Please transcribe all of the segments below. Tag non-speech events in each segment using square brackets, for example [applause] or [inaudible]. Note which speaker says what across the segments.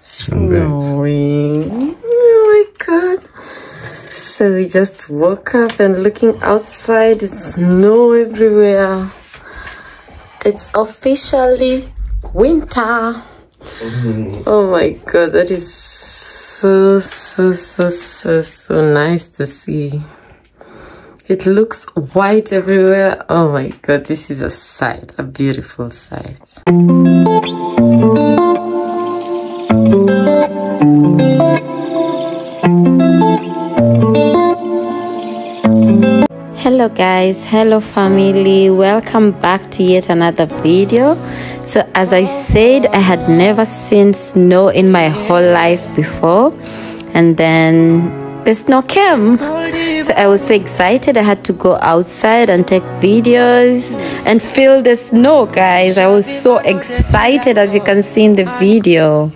Speaker 1: Snowing. Oh my god. So we just woke up and looking outside, it's snow everywhere. It's officially winter. Oh my god, that is so, so, so, so, so nice to see. It looks white everywhere. Oh my god, this is a sight, a beautiful sight. Hello guys. Hello family. Welcome back to yet another video. So as i said i had never seen snow in my whole life before and then the snow came. So i was so excited. I had to go outside and take videos and feel the snow guys. I was so excited as you can see in the video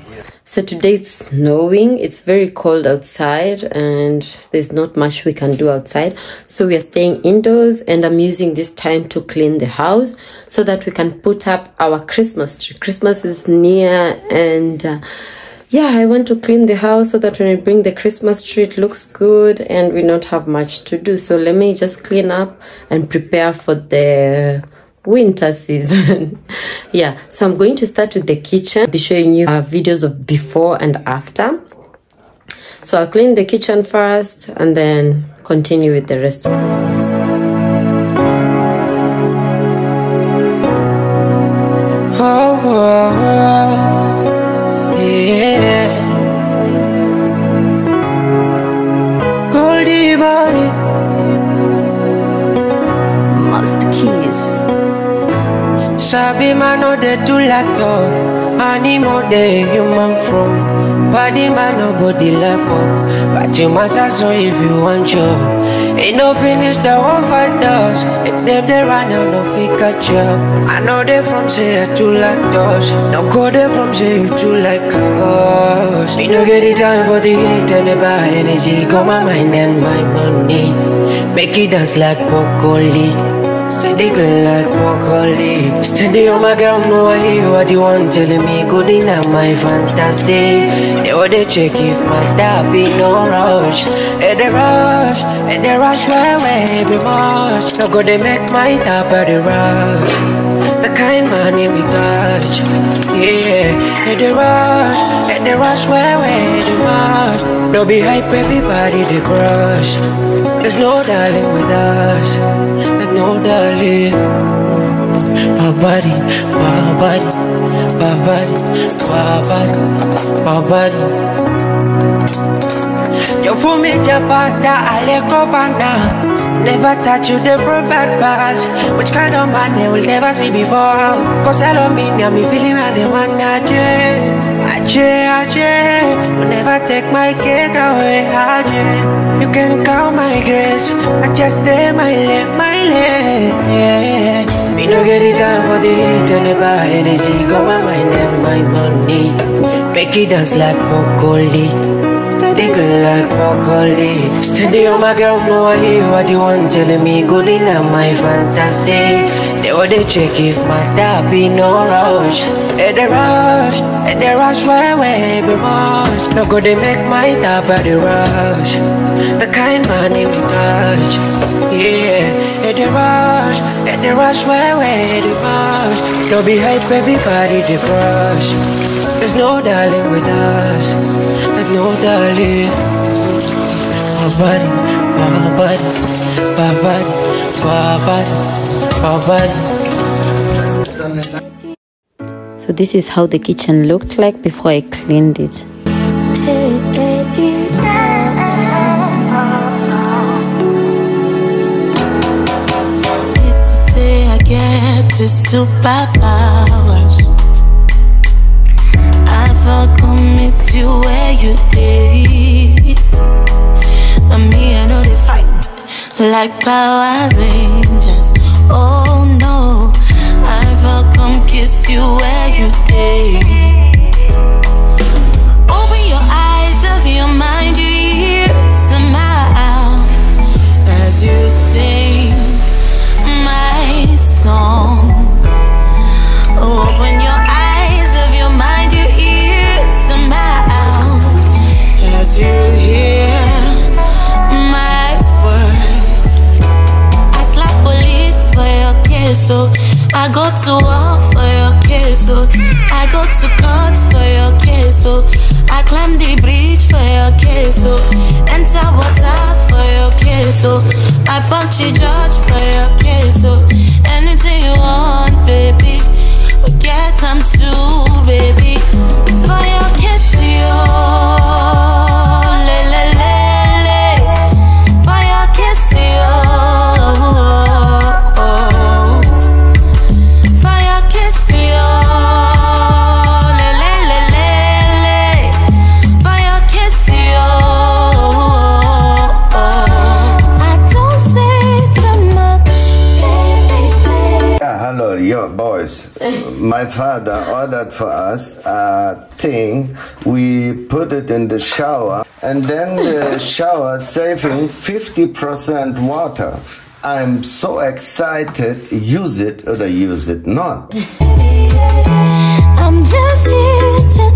Speaker 1: so today it's snowing, it's very cold outside and there's not much we can do outside. So we are staying indoors and I'm using this time to clean the house so that we can put up our Christmas tree. Christmas is near and uh, yeah, I want to clean the house so that when we bring the Christmas tree, it looks good and we don't have much to do. So let me just clean up and prepare for the winter season. [laughs] Yeah so i'm going to start with the kitchen. I'll be showing you uh, videos of before and after. So i'll clean the kitchen first and then continue with the rest of
Speaker 2: sabi man no de like dog, animal de human from. Body man no body like pork, but you must so if you want job. Ain't no finish the us. If them they run out no fit catch up. I know they from say I too like us. No go they from say you too like us. Me no get the time for the hate and the bad energy. Got my mind and my money. Make it dance like broccoli. Steady oh girl like broccoli Steady on my ground, no hear you are the one telling me good enough my fantastic. They want to check if my dad be no rush. And the rush, and the rush where we be much? No go they make my top of the rush. The kind money we touch. Yeah, and the rush, and the rush where we the much? No be hype everybody they crush. There's no darling with us No my body, my body, my body Yo for me Japanda, Aleko Banda Never touch you different bad pass Which kind of man they will never see before. Cause I love me, now me feeling like the one Aje, Aje, Aje Will never take my cake away, Aje You. Can count my grace. I just dare my lip, my lip Me no get the time for the and the bad energy. Got my mind and my money. Make it dance like broccoli Girl like broccoli Steady on my girl, no I hear what you one telling me good enough my fantastic. They want to check if my dad be no rush. At the rush, at the rush where we be much No go they make my at the rush. The kind money we touch Yeah, at the rush, at the rush where we the much No be hype everybody the brush There's no darling with us There's no darling. My body, my body, my body, my body, my body.
Speaker 1: So this is how the kitchen looked like before i cleaned it.
Speaker 3: If to say I get to superpowers, I fucking meet you where you did. And me, I know they fight like Power Rangers. Oh no, I fucking kiss you where you did. Open your eyes, of your mind, you hear somehow as you sing my song.
Speaker 4: father ordered for us a thing. We put it in the shower and then the [laughs] shower saving 50% water. I'm so excited, use it or use it not.
Speaker 3: I'm just here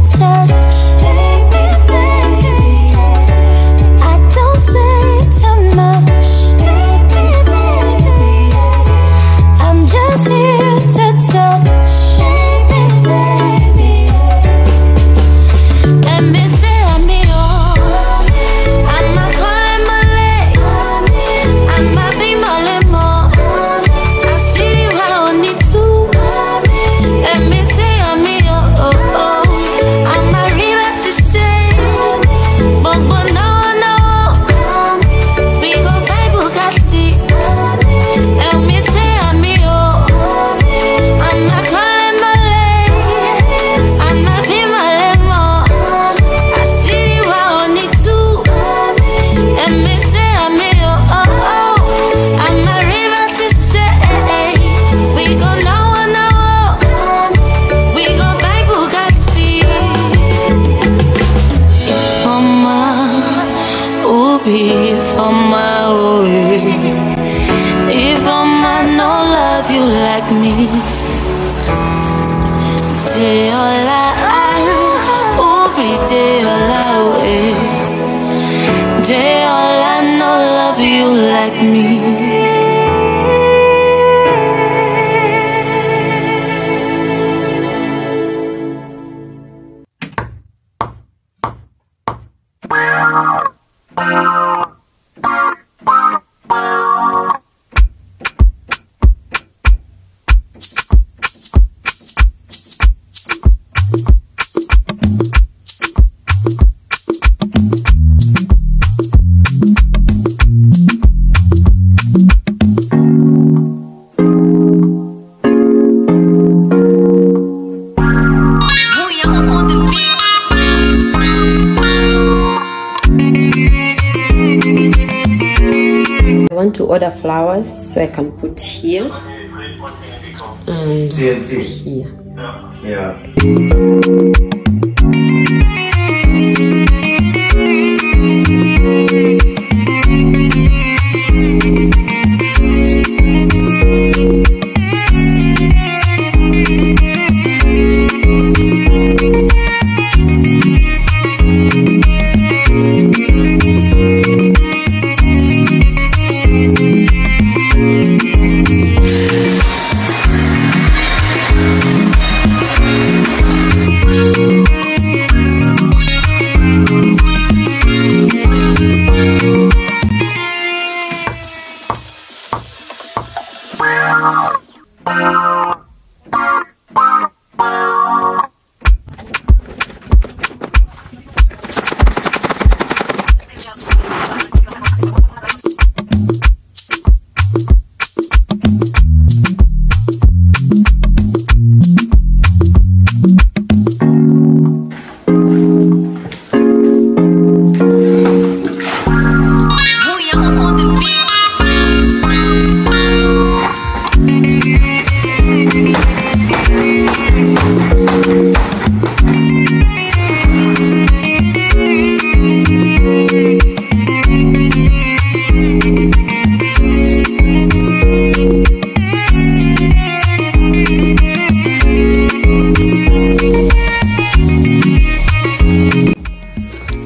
Speaker 1: order flowers so I can put here and here.
Speaker 4: Yeah.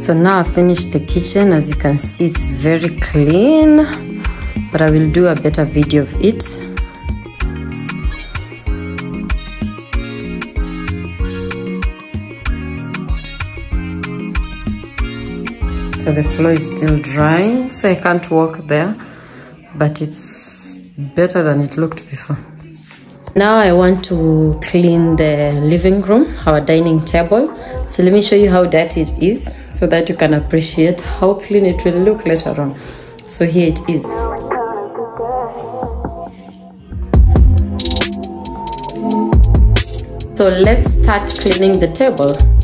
Speaker 1: so now I finished the kitchen. As you can see it's very clean but I will do a better video of it. So the floor is still drying so I can't walk there but it's better than it looked before now I want to clean the living room our dining table. So let me show you how dirty it is so that you can appreciate how clean it will look later on. So here it is. So let's start cleaning the table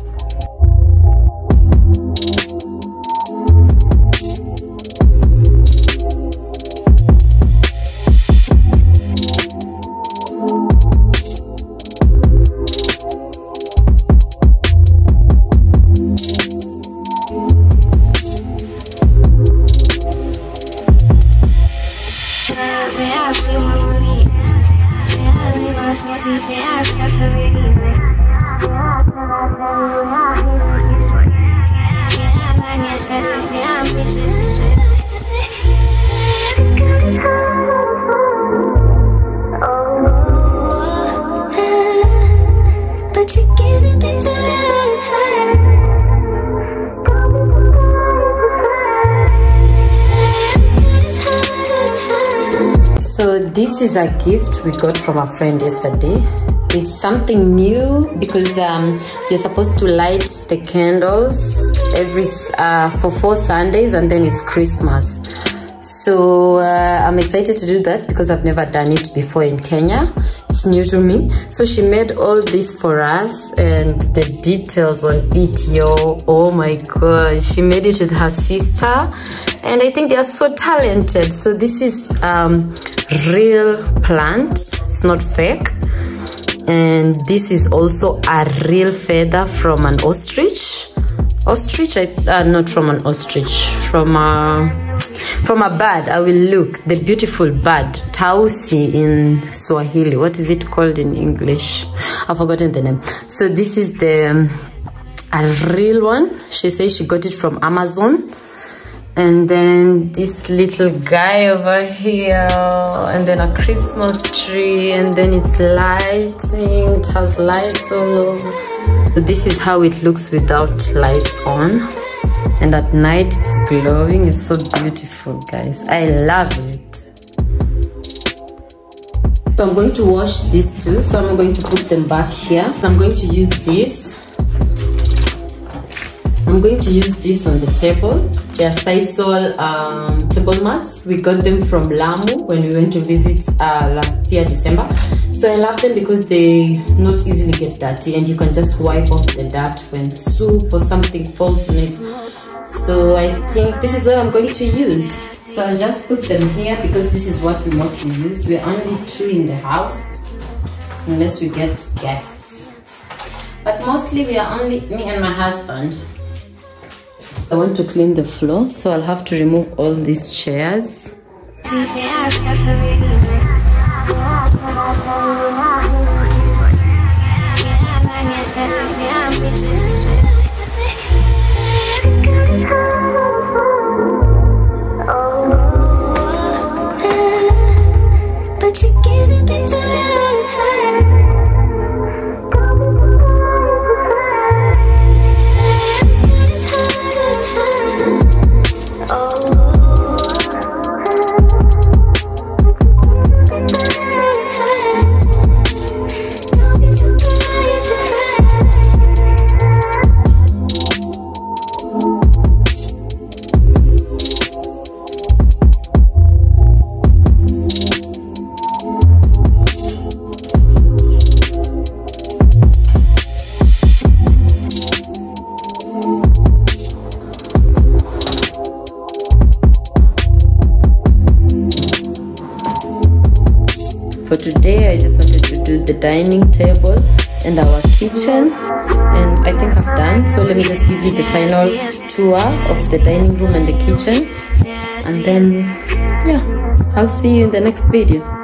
Speaker 1: this is a gift we got from a friend yesterday. It's something new because um, you're supposed to light the candles every uh, for four Sundays and then it's Christmas. So uh, I'm excited to do that because I've never done it before in Kenya. It's new to me. So she made all this for us and the details on it, yo. Oh my god. She made it with her sister and I think they are so talented. So this is um, real plant. It's not fake. And this is also a real feather from an ostrich. Ostrich, I, uh, not from an ostrich, from a from a bird. I will look the beautiful bird, tausi in Swahili. What is it called in English? I've forgotten the name. So this is the a real one. She says she got it from Amazon and then this little guy over here and then a christmas tree and then it's lighting it has lights all over. So this is how it looks without lights on. And at night it's glowing it's so beautiful guys. I love it. So i'm going to wash these two. So i'm going to put them back here. I'm going to use this I'm going to use this on the table. They are Sisal um, table mats. We got them from Lamu when we went to visit uh, last year, December. So I love them because they not easily get dirty and you can just wipe off the dirt when soup or something falls on it. So I think this is what I'm going to use. So I'll just put them here because this is what we mostly use. We're only two in the house unless we get guests. But mostly we are only me and my husband. I want to clean the floor, so I'll have to remove all these chairs. The dining table and our kitchen, and I think I've done. So let me just give you the final tour of the dining room and the kitchen, and then yeah, I'll see you in the next video.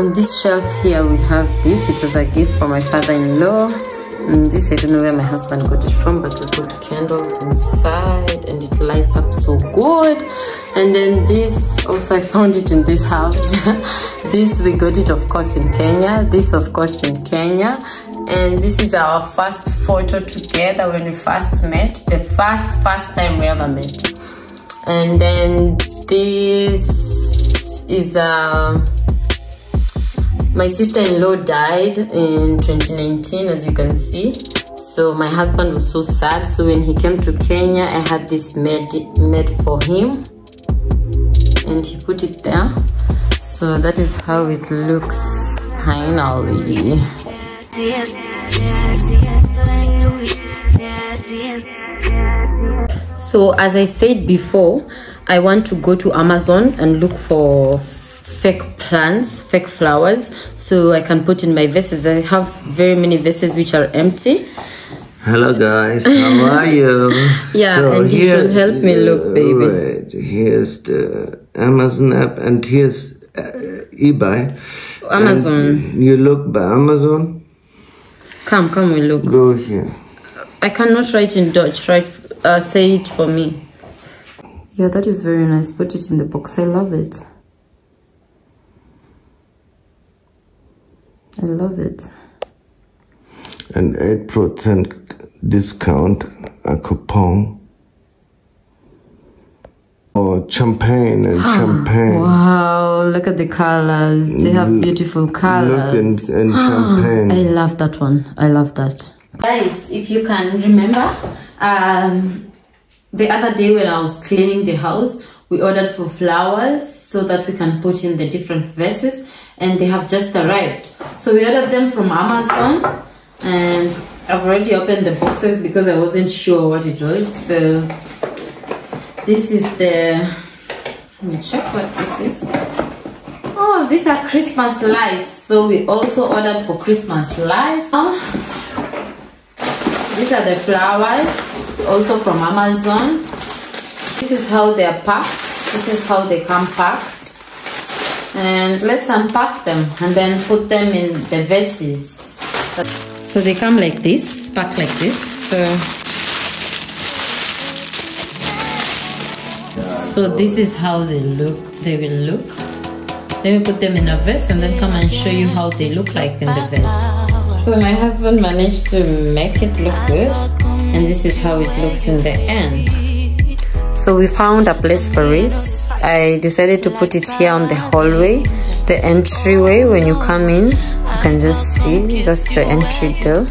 Speaker 1: In this shelf here we have this. It was a gift from my father-in-law. This i don't know where my husband got it from but we put candles inside and it lights up so good. And then this also i found it in this house. [laughs] This we got it of course in kenya. This of course in kenya. And this is our first photo together when we first met. The first first time we ever met. And then this is uh my sister-in-law died in 2019 as you can see. So my husband was so sad. So when he came to kenya i had this made made for him. And he put it there. So that is how it looks finally. So as i said before i want to go to amazon and look for fake plants fake flowers so i can put in my vases. I have very many vases which are empty.
Speaker 4: Hello guys, how are you? [laughs]
Speaker 1: Yeah, and you can help me look, baby.
Speaker 4: Wait, here's the Amazon app and here's uh, eBay.
Speaker 1: amazon.
Speaker 4: And you look by Amazon,
Speaker 1: come come we look.
Speaker 4: Go here.
Speaker 1: i cannot write in dutch write uh, say it for me. Yeah that is very nice. Put it in the box. I love it i love it
Speaker 4: And 8% discount, a coupon. Or champagne and champagne.
Speaker 1: wow look at the colors they have beautiful colors
Speaker 4: Look in, in champagne.
Speaker 1: I love that one. I love that. Guys, if you can remember, um, the other day when I was cleaning the house, we ordered for flowers so that we can put in the different vases, and they have just arrived. So we ordered them from Amazon, and I've already opened the boxes because I wasn't sure what it was. So this is the. Let me check what this is. Oh, these are Christmas lights. So we also ordered for Christmas lights. These are the flowers, also from Amazon. This is how they are packed. This is how they come packed. And let's unpack them and then put them in the vases. So they come like this, packed like this. So so this is how they look they will look let me put them in a vase and then come and show you how they look like in the vase so my husband managed to make it look good and this is how it looks in the end so we found a place for it. I decided to put it here on the hallway the entryway. When you come in you can just see. That's the entry door.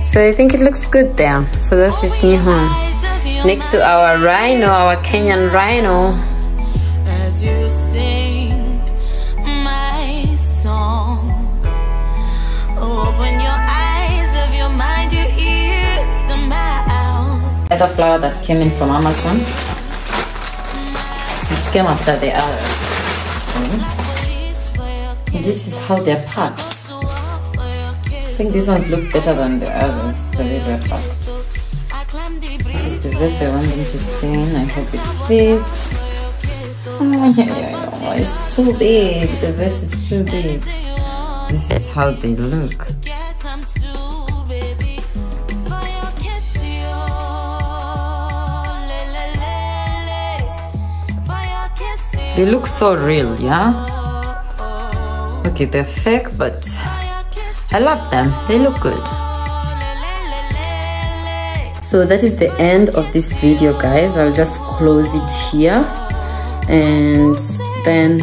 Speaker 1: So i think it looks good there. So that's his new home next to our rhino, our Kenyan rhino. Other flower that came in from Amazon, which came after the other. And this is how they're packed. I think these ones look better than the others, the way they're packed. This is the vest I want them to. I hope it fits. Oh, yeah, yeah, yeah. It's too big. The vest is too big. This is how they look. They look so real, yeah? Okay, they're fake, but I love them. They look good. So that is the end of this video, guys. I'll just close it here and then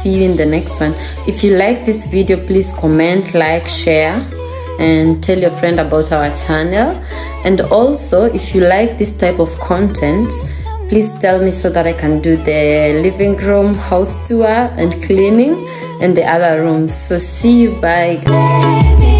Speaker 1: see you in the next one. If you like this video, please comment, like, share and tell your friend about our channel. And also, if you like this type of content, please tell me so that I can do the living room house tour and cleaning and the other rooms. So see you, bye.